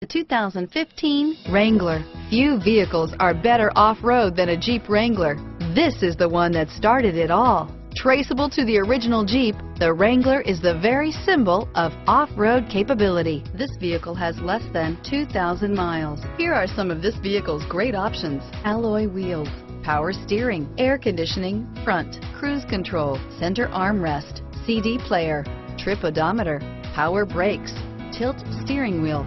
The 2015 Wrangler. Few vehicles are better off-road than a Jeep Wrangler. This is the one that started it all. Traceable to the original Jeep, the Wrangler is the very symbol of off-road capability. This vehicle has less than 2,000 miles. Here are some of this vehicle's great options. Alloy wheels, power steering, air conditioning, front, cruise control, center armrest, CD player, trip odometer, power brakes, tilt steering wheel,